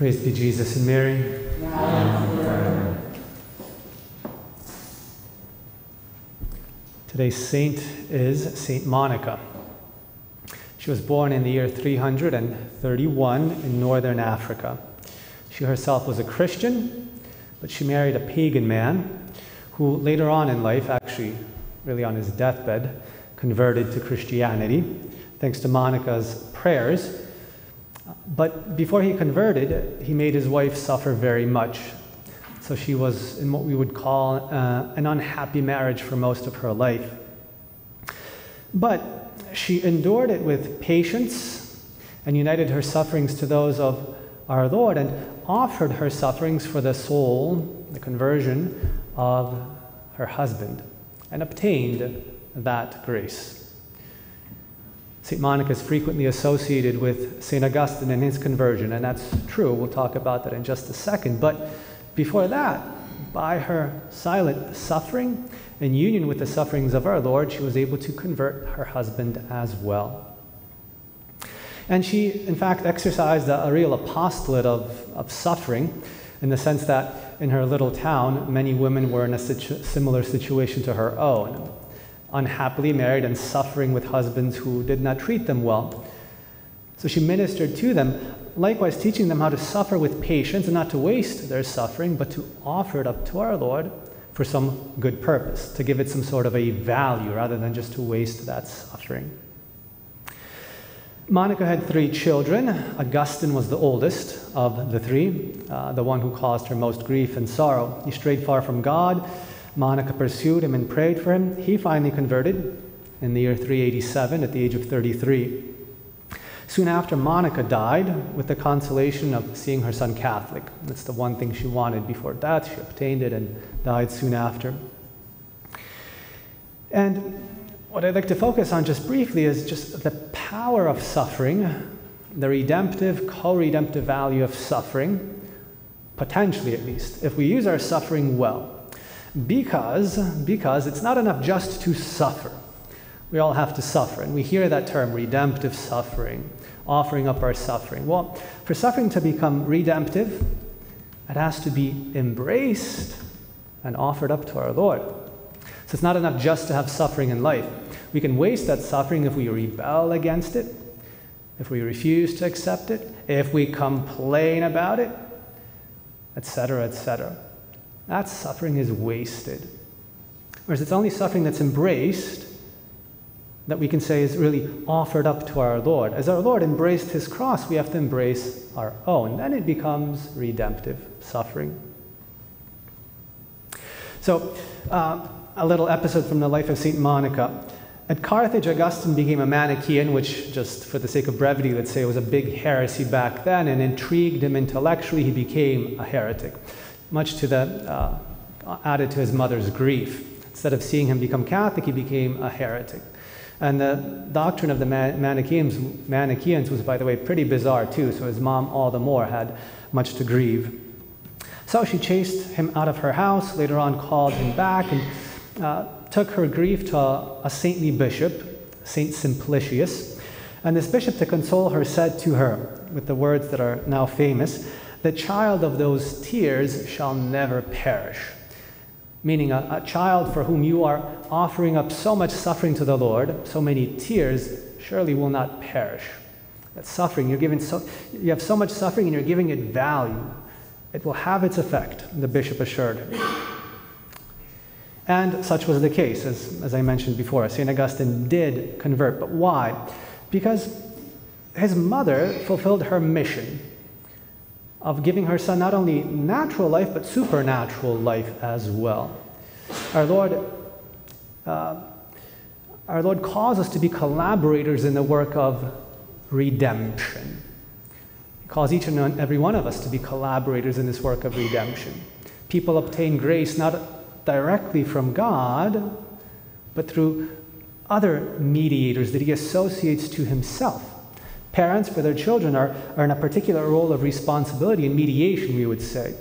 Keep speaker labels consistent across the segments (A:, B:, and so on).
A: Praise be Jesus and Mary. Today's saint is Saint Monica. She was born in the year 331 in northern Africa. She herself was a Christian, but she married a pagan man who later on in life, actually, really on his deathbed, converted to Christianity thanks to Monica's prayers. But before he converted, he made his wife suffer very much. So she was in what we would call uh, an unhappy marriage for most of her life. But she endured it with patience and united her sufferings to those of our Lord and offered her sufferings for the soul, the conversion of her husband, and obtained that grace. St. Monica is frequently associated with St. Augustine and his conversion, and that's true. We'll talk about that in just a second. But before that, by her silent suffering in union with the sufferings of our Lord, she was able to convert her husband as well. And she, in fact, exercised a, a real apostolate of, of suffering in the sense that in her little town, many women were in a situ- similar situation to her own unhappily married and suffering with husbands who did not treat them well. So she ministered to them, likewise teaching them how to suffer with patience and not to waste their suffering, but to offer it up to our Lord for some good purpose, to give it some sort of a value rather than just to waste that suffering. Monica had three children. Augustine was the oldest of the three, uh, the one who caused her most grief and sorrow. He strayed far from God Monica pursued him and prayed for him. He finally converted in the year 387 at the age of 33. Soon after, Monica died with the consolation of seeing her son Catholic. That's the one thing she wanted before death. She obtained it and died soon after. And what I'd like to focus on just briefly is just the power of suffering, the redemptive, co redemptive value of suffering, potentially at least, if we use our suffering well. Because, because it's not enough just to suffer. We all have to suffer. And we hear that term, redemptive suffering, offering up our suffering. Well, for suffering to become redemptive, it has to be embraced and offered up to our Lord. So it's not enough just to have suffering in life. We can waste that suffering if we rebel against it, if we refuse to accept it, if we complain about it, etc., etc that suffering is wasted. Whereas it's only suffering that's embraced that we can say is really offered up to our Lord. As our Lord embraced his cross, we have to embrace our own. Then it becomes redemptive suffering. So, uh, a little episode from the life of St. Monica. At Carthage, Augustine became a Manichaean, which, just for the sake of brevity, let's say was a big heresy back then, and intrigued him intellectually. He became a heretic much to the, uh, added to his mother's grief. Instead of seeing him become Catholic, he became a heretic. And the doctrine of the Manichaeans, Manichaeans was, by the way, pretty bizarre too, so his mom all the more had much to grieve. So she chased him out of her house, later on called him back, and uh, took her grief to a, a saintly bishop, Saint Simplicius. And this bishop, to console her, said to her, with the words that are now famous, the child of those tears shall never perish. Meaning, a, a, child for whom you are offering up so much suffering to the Lord, so many tears, surely will not perish. That suffering, you're giving so, you have so much suffering and you're giving it value. It will have its effect, the bishop assured her. And such was the case, as, as I mentioned before. St. Augustine did convert, but why? Because his mother fulfilled her mission of giving her son not only natural life, but supernatural life as well. Our Lord, uh, our Lord calls us to be collaborators in the work of redemption. He calls each and every one of us to be collaborators in this work of redemption. People obtain grace not directly from God, but through other mediators that he associates to himself. Parents, for their children, are, are in a particular role of responsibility and mediation, we would say.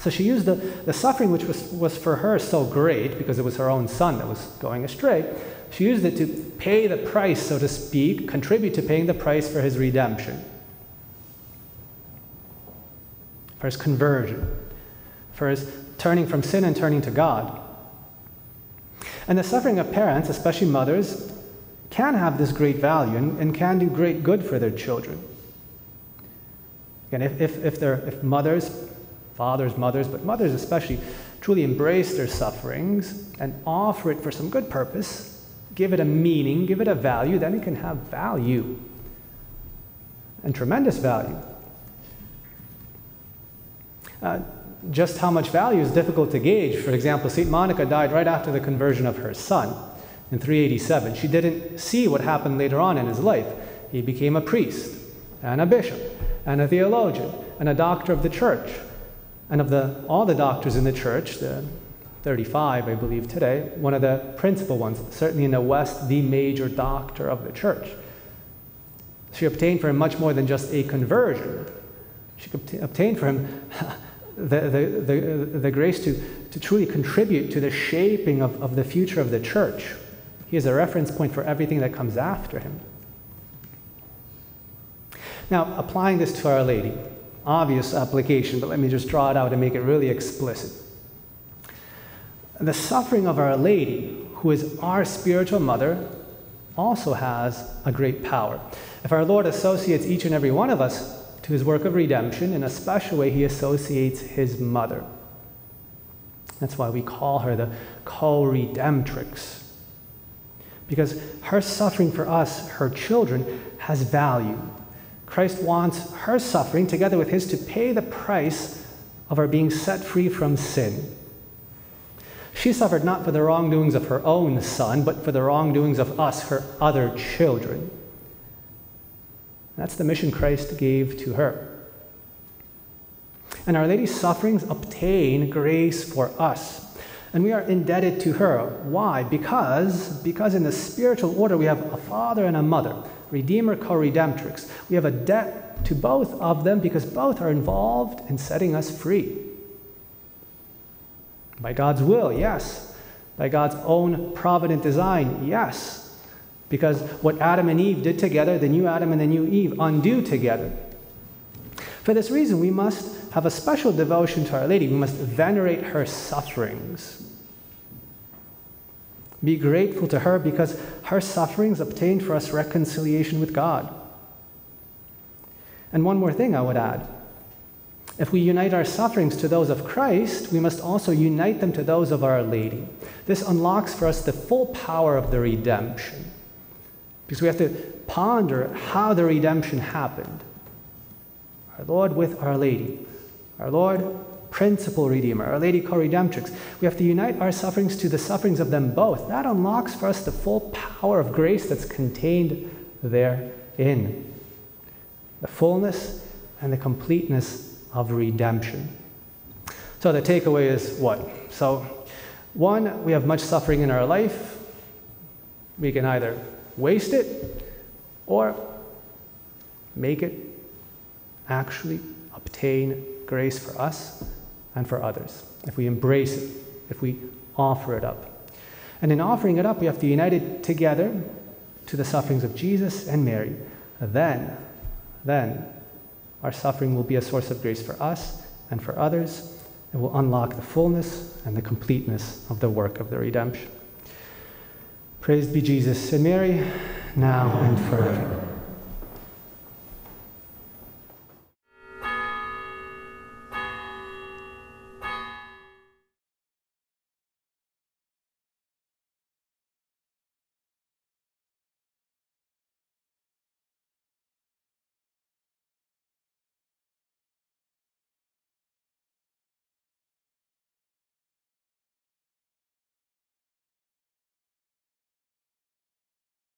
A: So she used the, the suffering, which was, was for her so great because it was her own son that was going astray, she used it to pay the price, so to speak, contribute to paying the price for his redemption. for his conversion, for his turning from sin and turning to God. And the suffering of parents, especially mothers, can have this great value and, and can do great good for their children. Again, if, if, if, if mothers, fathers, mothers, but mothers especially, truly embrace their sufferings and offer it for some good purpose, give it a meaning, give it a value, then it can have value and tremendous value. Uh, just how much value is difficult to gauge. For example, St. Monica died right after the conversion of her son in 387. She didn't see what happened later on in his life. He became a priest and a bishop and a theologian and a doctor of the church. And of the, all the doctors in the church, the 35, I believe, today, one of the principal ones, certainly in the West, the major doctor of the church. She obtained for him much more than just a conversion. She obtained for him the, the, the, the grace to, to truly contribute to the shaping of, of the future of the church. He is a reference point for everything that comes after him. Now, applying this to Our Lady, obvious application, but let me just draw it out and make it really explicit. The suffering of Our Lady, who is our spiritual mother, also has a great power. If our Lord associates each and every one of us to his work of redemption, in a special way, he associates his mother. That's why we call her the co redemptrix. Because her suffering for us, her children, has value. Christ wants her suffering, together with his, to pay the price of our being set free from sin. She suffered not for the wrongdoings of her own son, but for the wrongdoings of us, her other children. That's the mission Christ gave to her. And Our Lady's sufferings obtain grace for us. And we are indebted to her. Why? Because, because in the spiritual order we have a father and a mother, Redeemer, co redemptrix. We have a debt to both of them because both are involved in setting us free. By God's will, yes. By God's own provident design, yes. Because what Adam and Eve did together, the new Adam and the new Eve undo together. For this reason, we must have a special devotion to Our Lady. We must venerate her sufferings. Be grateful to her because her sufferings obtained for us reconciliation with God. And one more thing I would add. If we unite our sufferings to those of Christ, we must also unite them to those of Our Lady. This unlocks for us the full power of the redemption. Because we have to ponder how the redemption happened. Our Lord with Our Lady. Our Lord, principal Redeemer. Our Lady, co redemptrix. We have to unite our sufferings to the sufferings of them both. That unlocks for us the full power of grace that's contained therein. The fullness and the completeness of redemption. So the takeaway is what? So, one, we have much suffering in our life. We can either waste it or make it actually obtain grace for us and for others. If we embrace it, if we offer it up. And in offering it up, we have to unite it together to the sufferings of Jesus and Mary. Then, then, our suffering will be a source of grace for us and for others. It will unlock the fullness and the completeness of the work of the redemption. Praised be Jesus and Mary, now and forever.